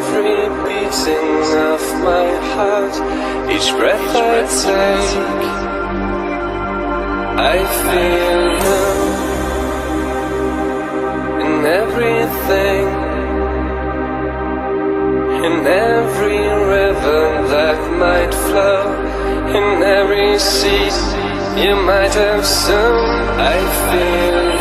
every beating of my heart, each breath I take, I feel you in everything, in every river that might flow, in every sea you might have sown. I feel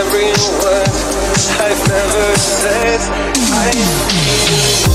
every word I've never said. I feel.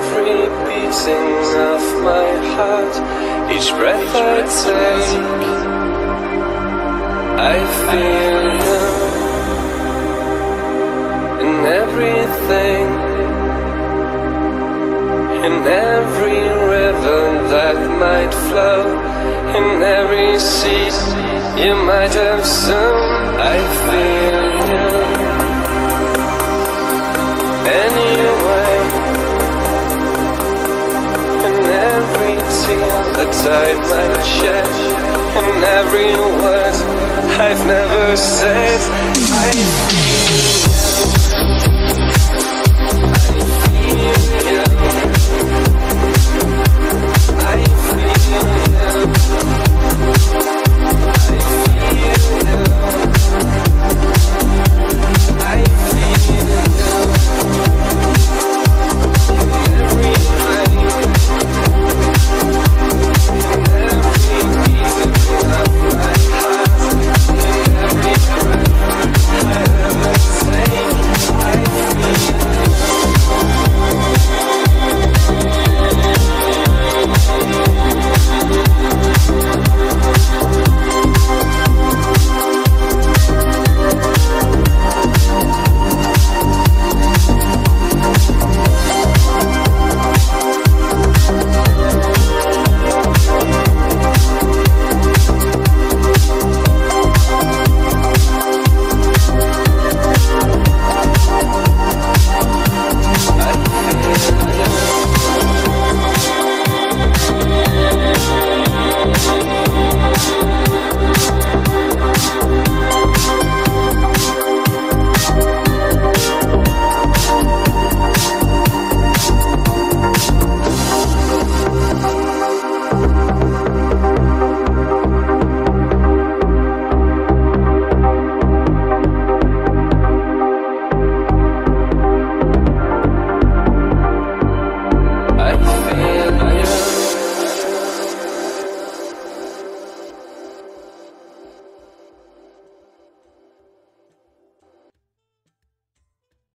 Every beating of my heart, each breath I take, I feel you in everything, in every river that might flow, in every sea you might have sown. I feel tear that I might shed, in every word I've never said. I